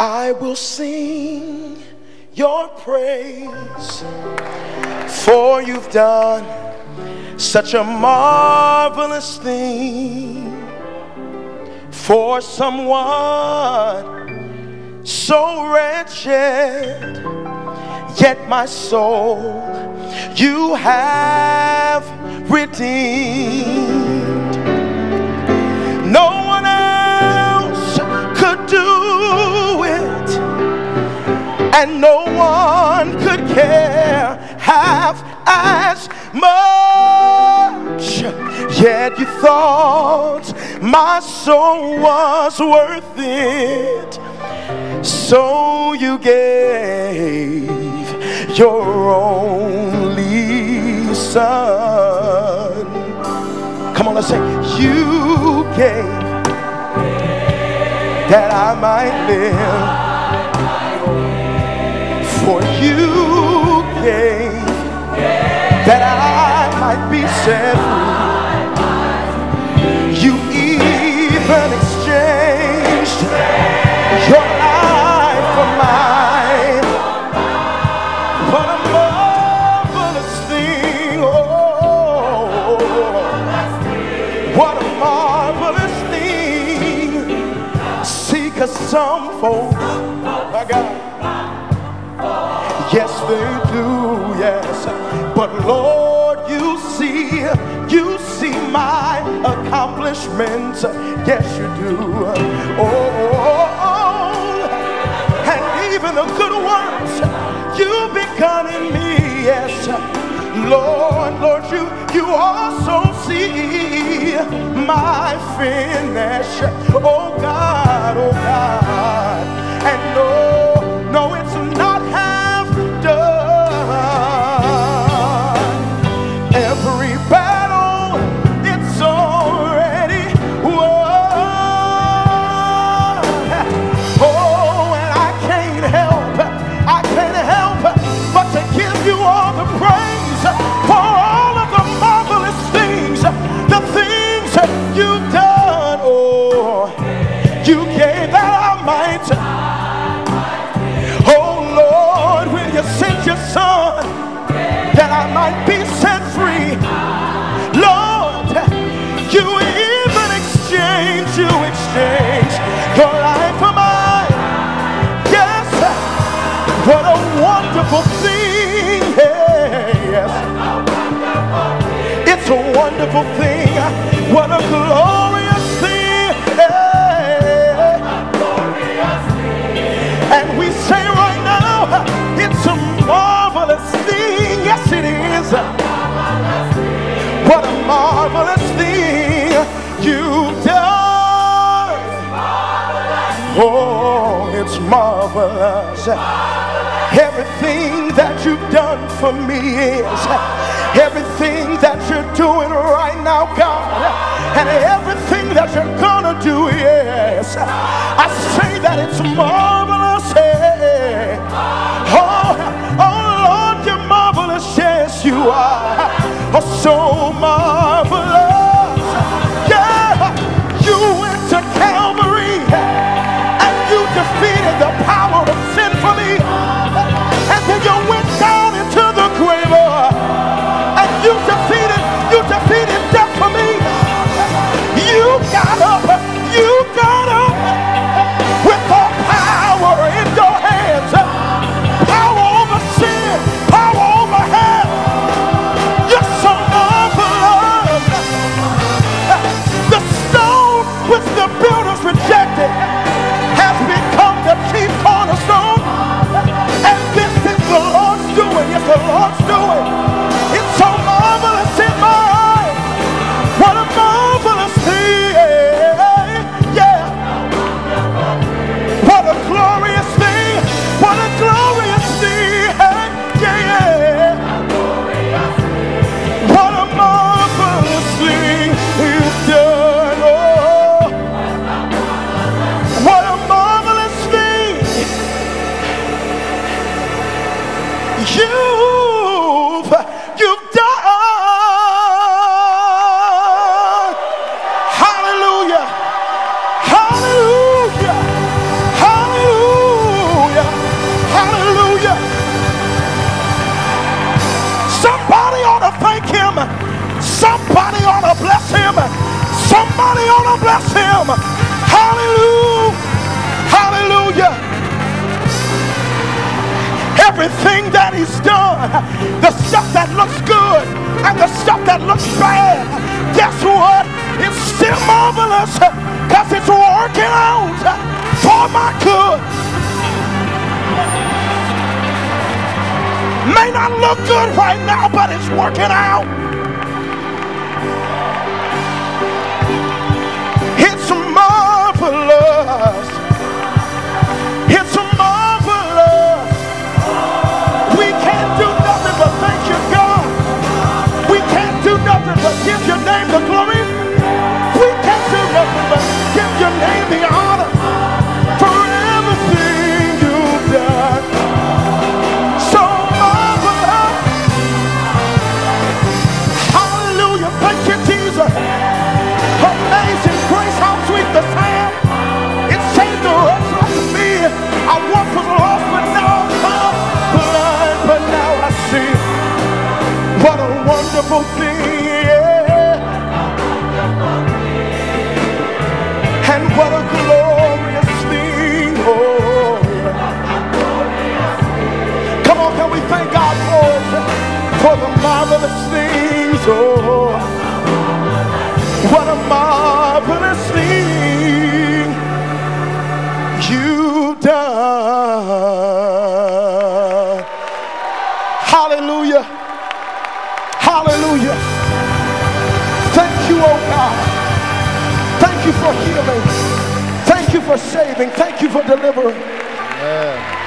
I will sing your praise, for you've done such a marvelous thing for someone so wretched. Yet my soul you have redeemed. And no one could care half as much. Yet you thought my soul was worth it, so you gave your only son. Come on, let's say, You gave that I might live. For you gave that I might be set free. You even exchanged your life for mine. What a marvelous thing. Oh, what a marvelous thing. See, cause some folks, I got Yes, they do, yes. But Lord, you see, you see my accomplishments. Yes, you do. Oh, oh and even the good works you've begun in me. Yes, Lord, Lord, you you also see my finish. Oh God, oh God, and no, wonderful thing. Yes, it's a wonderful thing. What a glorious thing. And we say right now, it's a marvelous thing. Yes, it is. What a marvelous thing you've done. Oh, it's marvelous. Everything that you've done for me is everything that you're doing right now, God, and everything that you're gonna do, yes. I say that it's marvelous. Bless him, somebody ought to bless him. Hallelujah. Hallelujah. Everything that he's done, the stuff that looks good and the stuff that looks bad, guess what? It's still marvelous because it's working out for my good. May not look good right now, but it's working out. Marvelous. For, for the marvelous things? Oh, for. Thank you for saving. Thank you for delivering. Amen.